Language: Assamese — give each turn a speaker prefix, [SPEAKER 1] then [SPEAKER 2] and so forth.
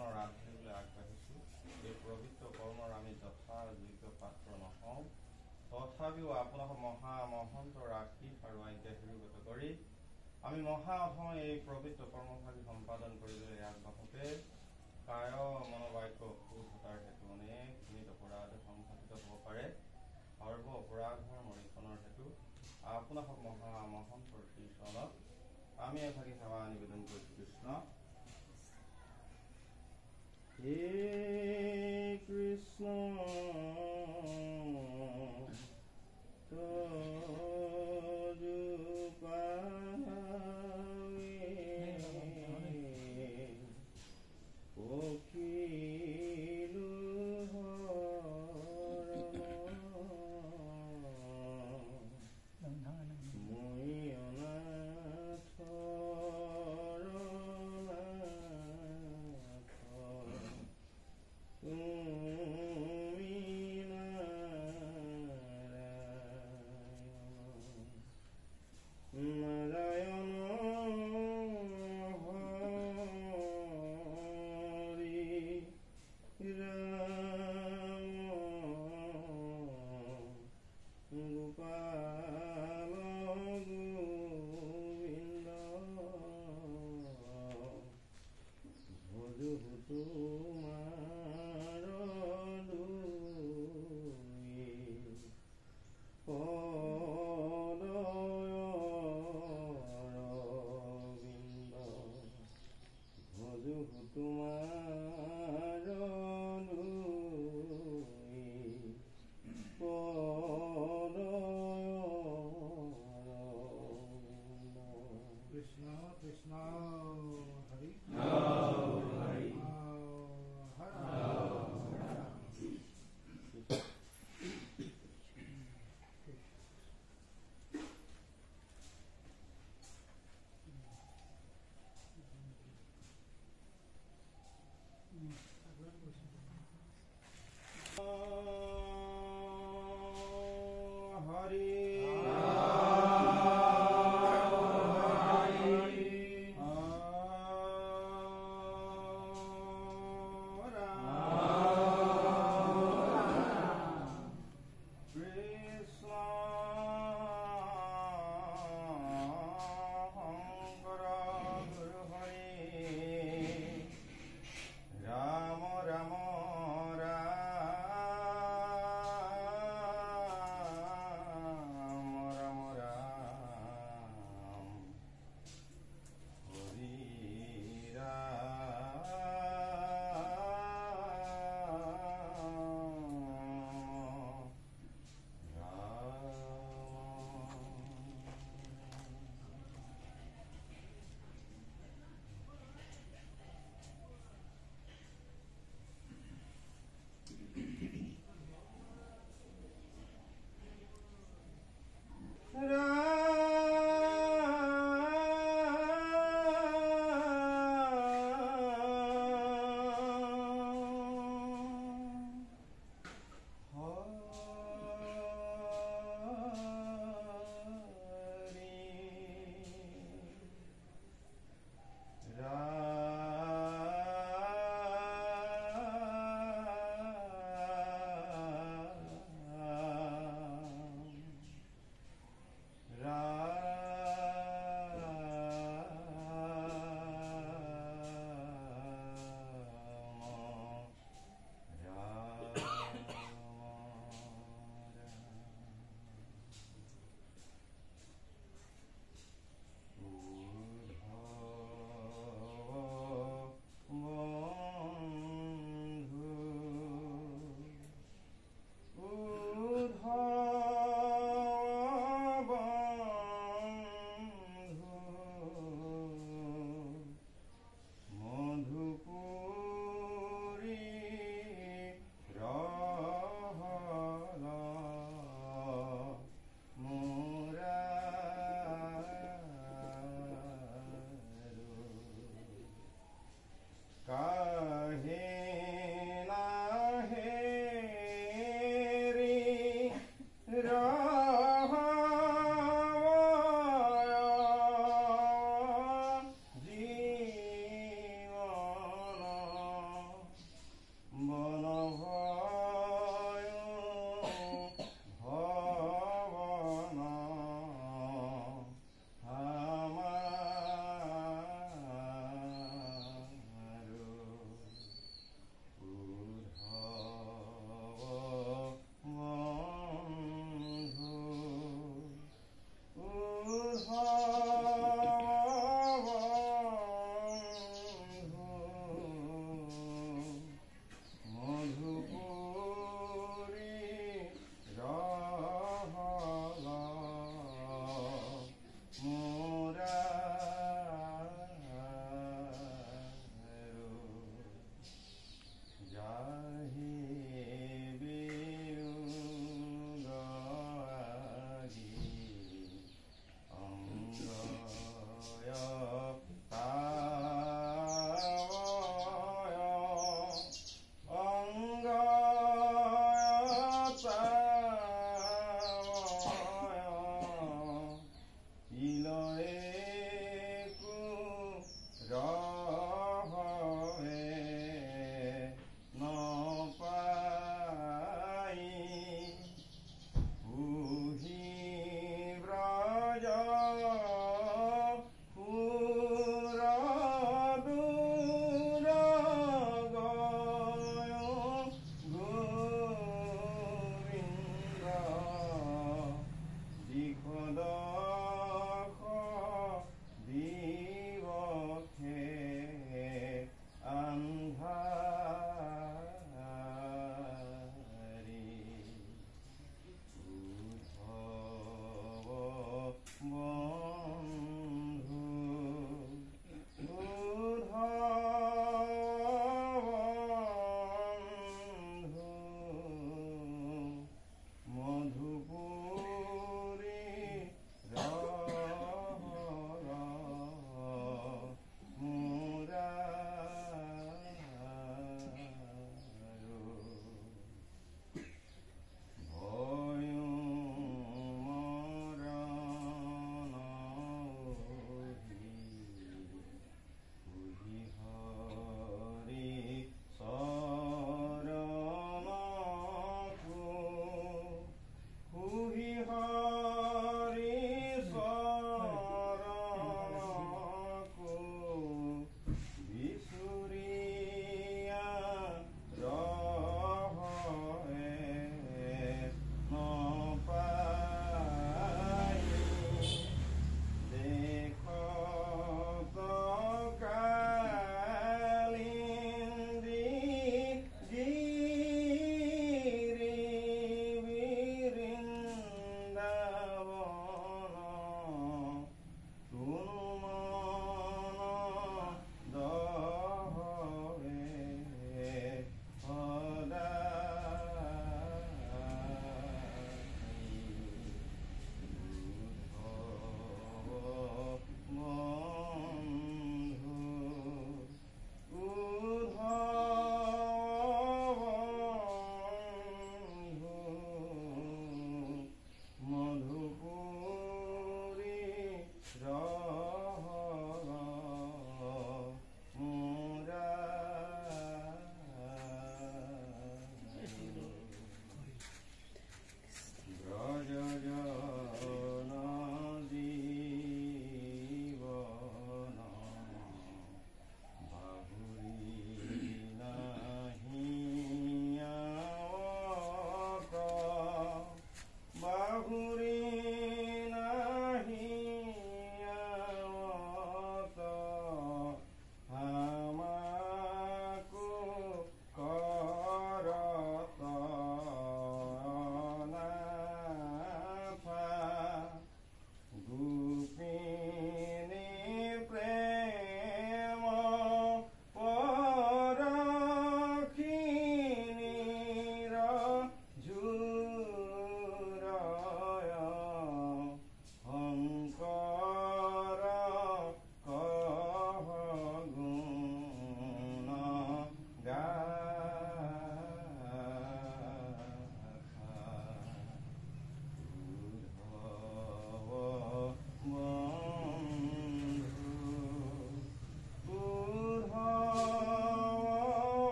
[SPEAKER 1] কীৰ্তনৰ ৰান্ধিবলৈ আগবাঢ়িছোঁ এই পবিত্ৰ কৰ্মৰ আমি যথাযোগ্য পাত্ৰ নহওঁ। তথাপিও আপোনাৰ মহা মহন্তৰ আশীষ আৰু আজ্ঞা শিৰোগত কৰি আমি মহা অসমে এই পবিত্ৰ কৰ্মভাগী সম্পাদন কৰিবলৈ আগবাঢ়োতে কায় মনোবাক্য অসুস্থতাৰ হেতু অনেকখিনি অপৰাধ সংঘটিত হ'ব পাৰে। সৰ্ব অপৰাধৰ মৰিখনৰ হেতু আপোনাক মহা মহন্তৰ শ্ৰীচৰণত আমি এভাগী সেৱা নিবেদন কৰিছোঁ কৃষ্ণ। হে কৃষ্ণ পদয়ৰবিন্দ
[SPEAKER 2] কৃষ্ণ কৃষ্ণ হৰি